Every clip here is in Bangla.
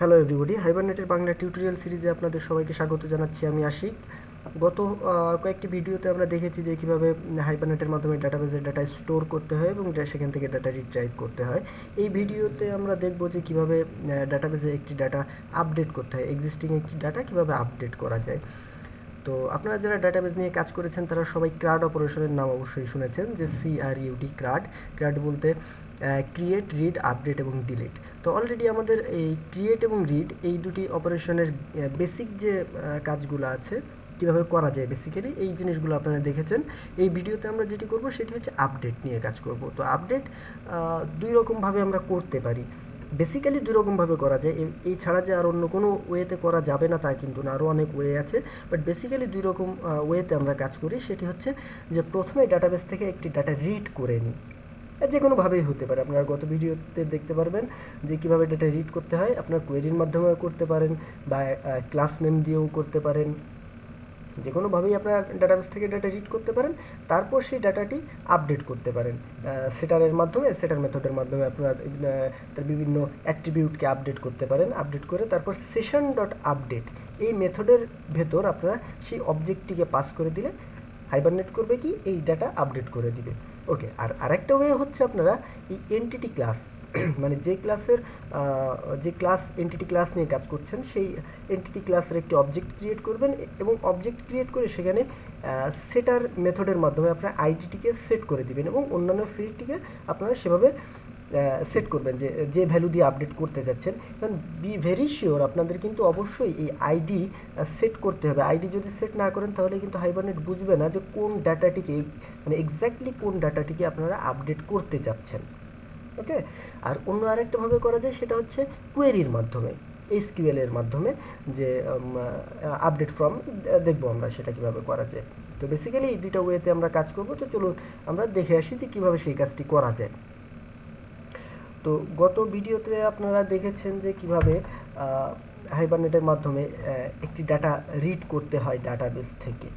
হ্যালো এভরিবডি হাইবারনেটের বাংলা টিউটোরিয়াল সিরিজে আপনাদের সবাইকে স্বাগত জানাচ্ছি আমি আশিক। গত কয়েকটি ভিডিওতে আমরা দেখেছি যে কীভাবে হাইবারনেটের মাধ্যমে ডাটাবেজের ডাটা স্টোর করতে হয় এবং সেখান থেকে ডাটা রিট্রাইভ করতে হয়। এই ভিডিওতে আমরা দেখব যে কীভাবে ডাটাবেজে একটি ডাটা আপডেট করতে হয় এক্সিস্টিং একটি ডাটা কীভাবে আপডেট করা যায়। তো আপনারা যারা ডাটাবেজ নিয়ে কাজ করেছেন, তারা সবাই ক্রাড অপারেশনের নাম অবশ্যই শুনেছেন, যে সিআরইউডি ক্রাড ক্রাড বলতে ক্রিয়েট রিড আপডেট এবং ডিলিট তো অলরেডি আমাদের এই ক্রিয়েট এবং রিড এই দুটি অপারেশনের বেসিক যে কাজগুলো আছে, কীভাবে করা যায় বেসিক্যালি এই জিনিসগুলো আপনারা দেখেছেন। এই ভিডিওতে আমরা যেটি করব সেটি হচ্ছে আপডেট নিয়ে কাজ করব। তো আপডেট দুই রকমভাবে আমরা করতে পারি। বেসিক্যালি দুই রকমভাবে করা যায়। এই ছাড়া যে আর অন্য কোনো ওয়েতে করা যাবে না, তা কিন্তু না, আরও অনেক ওয়ে আছে। বাট বেসিক্যালি দুই রকম ওয়েতে আমরা কাজ করি। সেটি হচ্ছে যে প্রথমে ডাটাবেস থেকে একটি ডাটা রিড করে নিই। যে কোনোভাবেই হতে পারে। আপনারা গত ভিডিওতে দেখতে পারবেন যে কীভাবে ডেটা রিড করতে হয়। আপনার কোয়েরির মাধ্যমেও করতে পারেন বা ক্লাস নেম দিয়েও করতে পারেন। যে কোনোভাবেই আপনার ডাটাবেস থেকে ডাটা রিড করতে পারেন। তারপর সেই ডাটাটি আপডেট করতে পারেন। সেটারের মাধ্যমে, সেটার মেথডের মাধ্যমে আপনারা তার বিভিন্ন অ্যাট্রিবিউটকে আপডেট করতে পারেন। আপডেট করে তারপর সেশন ডট আপডেট এই মেথডের ভেতর আপনারা সেই অবজেক্টটিকে পাস করে দিলে হাইবারনেট করবে কি? এই ডাটা আপডেট করে দিবে। ওকে আর আরেকটা ওয়ে হচ্ছে আপনারা এই এনটিটি ক্লাস মানে যে ক্লাসের যে ক্লাস এনটিটি ক্লাস নিয়ে কাজ করছেন, সেই এনটিটি ক্লাসের একটি অবজেক্ট ক্রিয়েট করবেন এবং অবজেক্ট ক্রিয়েট করে সেখানে সেটার মেথডের মাধ্যমে আপনারা আইডিটিকে সেট করে দিবেন এবং অন্যান্য ফিল্ডটিকে আপনারা সেভাবে সেট করবেন যে যে ভ্যালু দিয়ে আপডেট করতে যাচ্ছেন কারণ বি ভেরি শিওর আপনাদের কিন্তু অবশ্যই এই আইডি সেট করতে হবে। আইডি যদি সেট না করেন, তাহলে কিন্তু হাইবারনেট বুঝবে না যে কোন ডাটাটিকে মানে এক্স্যাক্টলি কোন ডাটাটিকে আপনারা আপডেট করতে যাচ্ছেন। ওকে আর অন্য আরেকটাভাবে করা যায়, সেটা হচ্ছে কোয়েরির মাধ্যমে এসকিউএল এর মাধ্যমে, যে আপডেট ফর্ম দেখব আমরা সেটা কীভাবে করা যায়। তো বেসিক্যালি এই দুইটা ওয়েতে আমরা কাজ করব। তো চলুন আমরা দেখে আসি যে কীভাবে সেই কাজটি করা যায়। তো গত ভিডিওতে আপনারা দেখেছেন যে কীভাবে হাইবারনেটের মাধ্যমে একটি ডাটা রিড করতে হয় ডাটাবেস থেকে,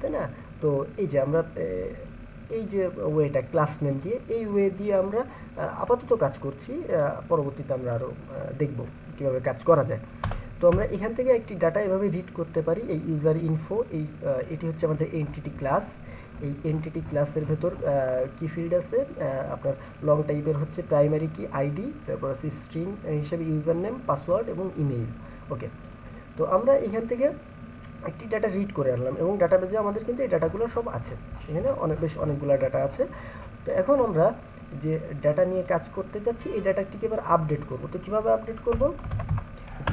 তাই না? তো এই যে আমরা এই যে ওয়েটা, ক্লাস নেম দিয়ে, এই ওয়ে দিয়ে আমরা আপাতত কাজ করছি পরবর্তীতে আমরা আরও দেখব কীভাবে কাজ করা যায়। তো আমরা এখান থেকে একটি ডাটা এভাবে রিড করতে পারি, এই ইউজার ইনফো, এই এটি হচ্ছে আমাদের এনটিটি ক্লাস। এই এনটিটি ক্লাসের ভেতর কি ফিল্ড আছে আপনার লং টাইপের হচ্ছে প্রাইমারি কি আইডি তারপর আছে স্ট্রিং হিসেবে ইউজার নেম পাসওয়ার্ড এবং ইমেইল ওকে তো আমরা এখান থেকে একটি ডাটা রিড করে আনলাম এবং ডাটাবেজে আমাদের কিন্তু এই ডাটাগুলো সব আছে। এখানে অনেক বেশ অনেকগুলো ডাটা আছে। তো এখন আমরা যে ডাটা নিয়ে কাজ করতে যাচ্ছি এই ডাটাটিকে এবার আপডেট করব। তো কীভাবে আপডেট করব?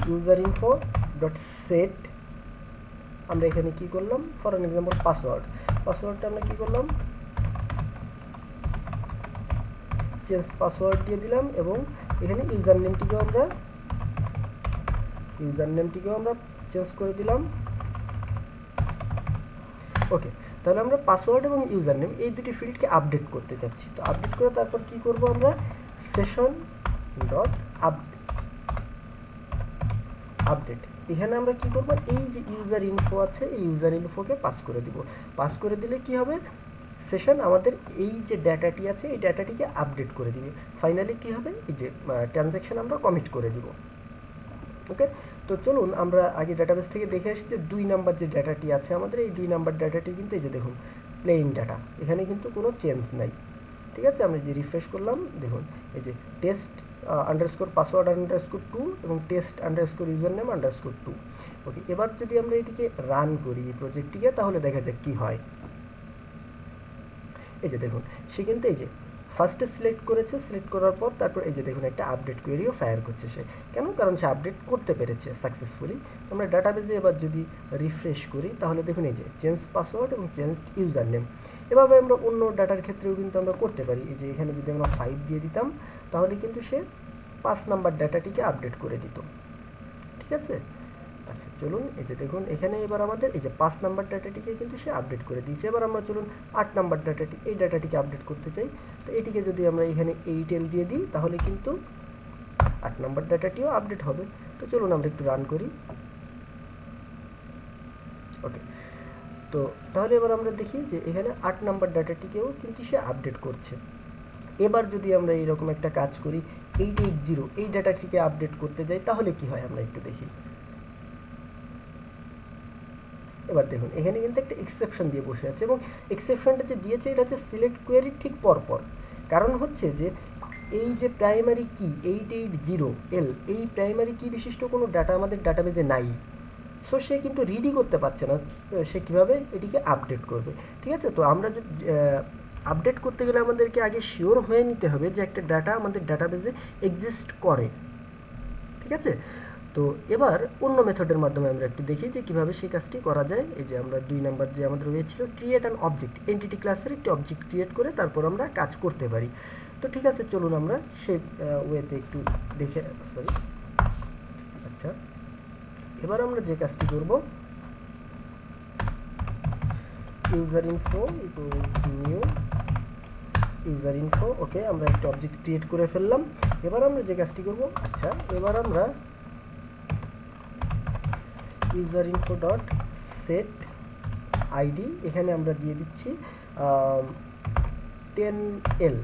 ইউজার ইনফো ডট সেট আমরা এখানে কি করলাম? ফর অ্যান এক্সাম্পল পাসওয়ার্ড পাসওয়ার্ডটা আমরা কি করলাম? চেঞ্জ পাসওয়ার্ড দিয়ে দিলাম এবং এখানে ইউজার নেমটিকেও আমরা ইউজার নেমটিকেও আমরা চেঞ্জ করে দিলাম। ওকে তাহলে আমরা পাসওয়ার্ড এবং ইউজার নেম এই দুটি ফিল্ডকে আপডেট করতে চাচ্ছি। তো আপডেট করে তারপর কি করব আমরা? সেশন ডট আপডেট এখানে আমরা কি করব? এই যে ইউজার ইনফো আছে, এই ইউজার ইনফোকে পাস করে দিব। পাস করে দিলে কি হবে? সেশন আমাদের এই যে ডাটাটি আছে, এই ডাটাটিকে আপডেট করে দিবে। ফাইনালি কি হবে? এই যে ট্রানজ্যাকশান আমরা কমিট করে দিব। ওকে তো চলুন, আমরা আগে ডাটাবেস থেকে দেখে আসি যে দুই নাম্বার যে ডাটাটি আছে আমাদের, এই দুই নাম্বার ডাটাটি কিন্তু এই যে দেখুন প্লেইন ডাটা এখানে কিন্তু কোনো চেঞ্জ নাই। ঠিক আছে? আমরা যে রিফ্রেশ করলাম, দেখুন, এই যে test underscore password underscore two এবং test underscore user name underscore two okay এবার যদি আমরা এটিকে রান করি, এই প্রজেক্টটিকে তাহলে দেখা যাক কী হয়। এই যে দেখুন, সে কিন্তু এই যে ফার্স্টে সিলেক্ট করেছে সিলেক্ট করার পর তারপর এই যে দেখুন, একটা আপডেট কোয়েরিও ফায়ার করছে সে। কেন? কারণ সে আপডেট করতে পেরেছে সাকসেসফুলি আমরা ডাটাবেজে এবার যদি রিফ্রেশ করি, তাহলে দেখুন এই যে চেঞ্জ পাসওয়ার্ড এবং চেঞ্জ ইউজার নেম এভাবে আমরা অন্য ডাটার ক্ষেত্রেও কিন্তু আমরা করতে পারি। এই যে এখানে যদি আমরা ফাইভ দিয়ে দিতাম, তাহলে কিন্তু সে পাঁচ নাম্বার ডাটাটিকে আপডেট করে দিত। ঠিক আছে? আচ্ছা চলুন, এই যে দেখুন, এখানে এবার আমাদের এই যে পাঁচ নাম্বার ডাটাটিকে কিন্তু সে আপডেট করে দিয়েছে। এবার আমরা চলুন, আট নাম্বার ডাটাটি এই ডাটাটিকে আপডেট করতে চাই। তো এটিকে যদি আমরা এখানে এইট এল দিয়ে দিই, তাহলে কিন্তু আট নাম্বার ডাটাটিও আপডেট হবে। তো চলুন, আমরা একটু রান করি। ওকে তো তাহলে এবার আমরা দেখি যে এখানে আট নাম্বার ডাটাটিকেও কিন্তু সে আপডেট করছে। এবার যদি আমরা এইরকম একটা কাজ করি এইট এইট জিরো এই ডাটাটিকে আপডেট করতে যাই, তাহলে কি হয় আমরা একটু দেখি? এবার দেখুন, এখানে কিন্তু একটা এক্সেপশন দিয়ে বসে আছে এবং এক্সেপশনটা যে দিয়েছে, এটা হচ্ছে সিলেক্ট কোয়ারি ঠিক পরপর। কারণ হচ্ছে যে এই যে প্রাইমারি কি এইট এইট জিরো এল এই প্রাইমারি কি বিশিষ্ট কোনো ডাটা আমাদের ডাটাবেজে নাই। সো সে কিন্তু রিডই করতে পারছে না। সে কীভাবে? এটিকে আপডেট করবে। ঠিক আছে? তো আমরা যদি আপডেট করতে গেলে আমাদেরকে আগে শিওর হয়ে নিতে হবে যে একটা ডাটা আমাদের ডাটাবেজে এক্সিস্ট করে। ঠিক আছে? তো এবার অন্য মেথডের মাধ্যমে আমরা একটু দেখি যে কীভাবে সেই কাজটি করা যায়। এই যে আমরা দুই নাম্বার যে আমাদের ছিল ক্রিয়েট অ্যান অবজেক্ট এনটিটি ক্লাসের একটি অবজেক্ট ক্রিয়েট করে তারপর আমরা কাজ করতে পারি। তো ঠিক আছে, চলুন আমরা সেই ওয়েতে একটু দেখে সরি আচ্ছা। এবার আমরা যে কাজটি করব user info new user info okay আমরা একটা অবজেক্ট ক্রিয়েট করে ফেললাম। এবার আমরা যে কাজটি করব আচ্ছা এবার আমরা user info dot set ID এখানে আমরা দিয়ে দিচ্ছি টেন এল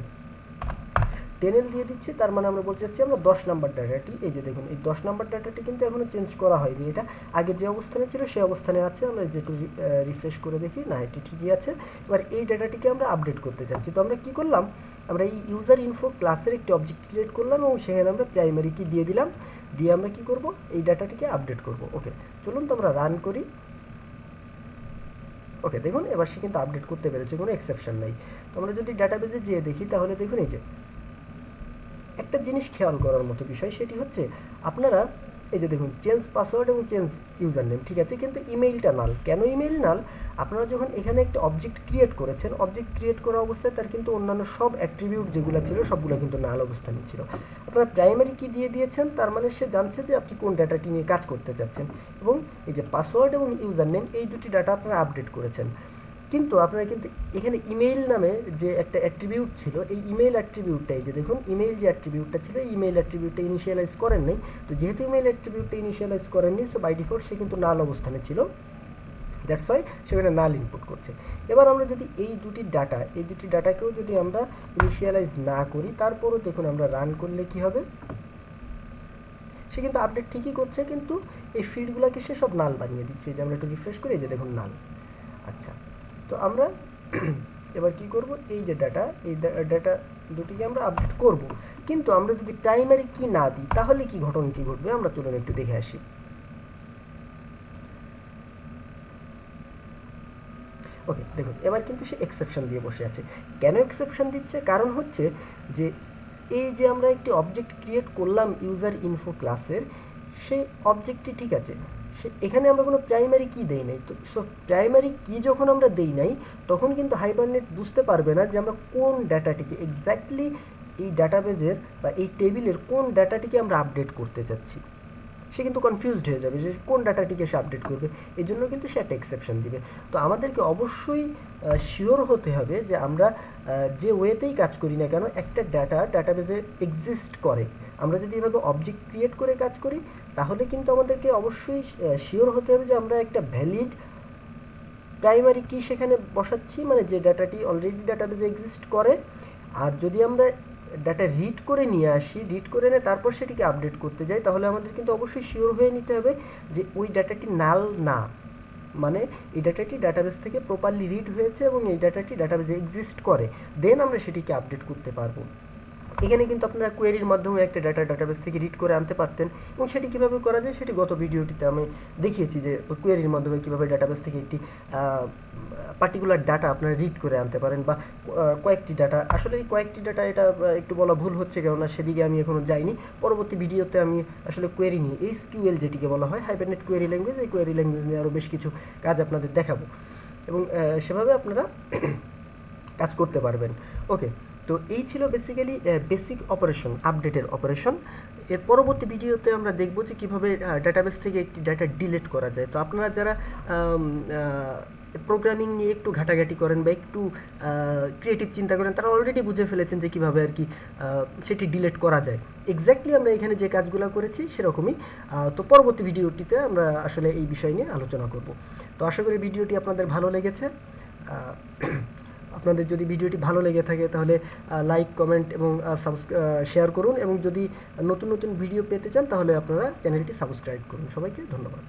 টেন দিয়ে দিচ্ছি, তার মানে আমরা বলতে চাচ্ছি আমরা দশ নাম্বার ডাটাটি, এই যে দেখুন, এই দশ নাম্বার ডাটাটি কিন্তু এখনও চেঞ্জ করা হয়নি। এটা আগে যে অবস্থানে ছিল সেই অবস্থানে আছে, আমরা যেটু রিফ্রেশ করে দেখি, না, এটি ঠিকই আছে। এবার এই ডাটাটিকে আমরা আপডেট করতে চাচ্ছি। তো আমরা কি করলাম? আমরা এই ইউজার ইনফো ক্লাসের একটি অবজেক্ট ক্রিয়েট করলাম এবং সেখানে আমরা প্রাইমারি কি দিয়ে দিলাম। দিয়ে আমরা কি করব? এই ডাটাটিকে আপডেট করব। ওকে চলুন তো আমরা রান করি। ওকে দেখুন, এবার সে কিন্তু আপডেট করতে পেরেছে, কোনো এক্সেপশন নাই। তো আমরা যদি ডাটাবেজে যেয়ে দেখি, তাহলে দেখুন, এই যে একটা জিনিস খেয়াল করার মতো বিষয়, সেটি হচ্ছে আপনারা, এই যে দেখুন চেঞ্জ পাসওয়ার্ড এবং চেঞ্জ ইউজার নেম ঠিক আছে? কিন্তু ইমেইলটা নাল। কেন ইমেইল নাল? আপনারা যখন এখানে একটা অবজেক্ট ক্রিয়েট করেছেন অবজেক্ট ক্রিয়েট করা অবস্থায় তার কিন্তু অন্যান্য সব অ্যাট্রিবিউট যেগুলো ছিল, সবগুলো কিন্তু নাল অবস্থানে ছিল। আপনারা প্রাইমারি কি দিয়ে দিয়েছেন? তার মানে সে জানছে যে আপনি কোন ডাটাটি নিয়ে কাজ করতে চাচ্ছেন। এবং এই যে পাসওয়ার্ড এবং ইউজার নেম এই দুটি ডাটা আপনারা আপডেট করেছেন। কিন্তু আপনারা কিন্তু এখানে ইমেইল নামে যে একটা অ্যাট্রিবিউট ছিল, এই ইমেইল অ্যাট্রিবিউটটাই যে দেখুন ইমেইল যে অ্যাট্রিবিউটটা ছিল, এই ইমেইল অ্যাট্রিবিউটটা ইনিশিয়ালাইজ করেন নাই। তো যেহেতু ইমেইল অ্যাট্রিবিউটটা ইনিশিয়ালাইজ করেননি সো বাই ডিফল্ট সে কিন্তু নাল অবস্থানে ছিল। দ্যাটস ওয়াই সেখানে নাল ইনপুট করছে। এবার আমরা যদি এই দুটি ডাটা এই দুটি ডাটাকেও যদি আমরা ইনিশিয়ালাইজ না করি, তারপরও দেখুন আমরা রান করলে কি হবে? সে কিন্তু আপডেট ঠিকই করছে, কিন্তু এই ফিল্ডগুলোকে সে সব নাল বানিয়ে দিচ্ছে। যে আমরা একটু রিফ্রেশ করি যে দেখুন নাল আচ্ছা। তো আমরা এবার কি করব? এই যে ডাটা এই ডাটা দুটিকে আমরা আপডেট করব। কিন্তু আমরা যদি প্রাইমারি কি না দিই, তাহলে কি ঘটনাটি ঘটবে? আমরা চলুন একটু দেখে আসি। ওকে দেখুন, এবার কিন্তু সে এক্সেপশন দিয়ে বসে আছে। কেন এক্সেপশন দিচ্ছে? কারণ হচ্ছে যে, এই যে আমরা একটি অবজেক্ট ক্রিয়েট করলাম ইউজার ইনফো ক্লাসের সেই অবজেক্টটি ঠিক আছে। এখানে আমরা কোনো প্রাইমারি কি দেই নাই। তো সো প্রাইমারি কি যখন আমরা দেই নাই, তখন কিন্তু হাইবারনেট বুঝতে পারবে না যে আমরা কোন ডাটাটিকে এক্স্যাক্টলি এই ডাটাবেজের বা এই টেবিলের কোন ডাটাটিকে আমরা আপডেট করতে চাচ্ছি। সে কিন্তু কনফিউজড হয়ে যাবে যে কোন ডাটাটিকে সে আপডেট করবে। এই জন্য কিন্তু সে একটা এক্সেপশন দিবে। তো আমাদেরকে অবশ্যই শিওর হতে হবে যে আমরা যে ওয়েতেই কাজ করি না কেন, একটা ডাটা ডাটাবেজে এক্সিস্ট করে। আমরা যদি এভাবে অবজেক্ট ক্রিয়েট করে কাজ করি, তাহলে কিন্তু আমাদেরকে অবশ্যই শিওর হতে হবে যে আমরা একটা ভ্যালিড প্রাইমারি কি সেখানে বসাচ্ছি মানে যে ডাটাটি অলরেডি ডাটাবেজে এক্সিস্ট করে। আর যদি আমরা ডাটা রিড করে নিয়ে আসি রিড করে নিয়ে তারপর সেটিকে আপডেট করতে যাই, তাহলে আমাদের কিন্তু অবশ্যই শিওর হয়ে নিতে হবে যে ওই ডাটাটি নাল না। মানে এই ডাটাটি ডাটাবেস থেকে প্রপারলি রিড হয়েছে এবং এই ডাটাটি ডাটাবেজে এক্সিস্ট করে। দেন আমরা সেটিকে আপডেট করতে পারব। এখানে কিন্তু আপনারা কোয়েরির মাধ্যমে একটা ডাটা ডাটাবেস থেকে রিড করে আনতে পারতেন এবং সেটি কীভাবে করা যায় সেটি গত ভিডিওটিতে আমি দেখিয়েছি যে কোয়েরির মাধ্যমে কীভাবে ডাটাবেস থেকে একটি পার্টিকুলার ডাটা আপনারা রিড করে আনতে পারেন বা কয়েকটি ডাটা আসলে কয়েকটি ডাটা এটা একটু বলা ভুল হচ্ছে কেননা সেদিকে আমি এখনও যাইনি। পরবর্তী ভিডিওতে আমি আসলে কোয়েরি নিয়ে এই স্কিউএল যেটিকে বলা হয় হাইবারনেট কোয়েরি ল্যাঙ্গুয়েজ এই কোয়েরি ল্যাঙ্গুয়েজ নিয়ে আরও বেশ কিছু কাজ আপনাদের দেখাবো। এবং সেভাবে আপনারা কাজ করতে পারবেন। ওকে তো এই ছিল বেসিক্যালি বেসিক অপারেশন আপডেটের অপারেশন এর পরবর্তী ভিডিওতে আমরা দেখব যে কীভাবে ডাটাবেস থেকে একটি ডাটা ডিলিট করা যায়। তো আপনারা যারা প্রোগ্রামিং নিয়ে একটু ঘাটাঘাটি করেন বা একটু ক্রিয়েটিভ চিন্তা করেন, তারা অলরেডি বুঝে ফেলেছেন যে কীভাবে আর কি সেটি ডিলেট করা যায়। এক্স্যাক্টলি আমরা এখানে যে কাজগুলো করেছি সেরকমই। তো পরবর্তী ভিডিওটিতে আমরা আসলে এই বিষয় নিয়ে আলোচনা করব। তো আশা করি ভিডিওটি আপনাদের ভালো লেগেছে। আপনাদের যদি ভিডিওটি ভালো লেগে থাকে, তাহলে লাইক কমেন্ট এবং শেয়ার করুন এবং যদি নতুন নতুন ভিডিও পেতে চান, তাহলে আপনারা চ্যানেলটি সাবস্ক্রাইব করুন। সবাইকে ধন্যবাদ।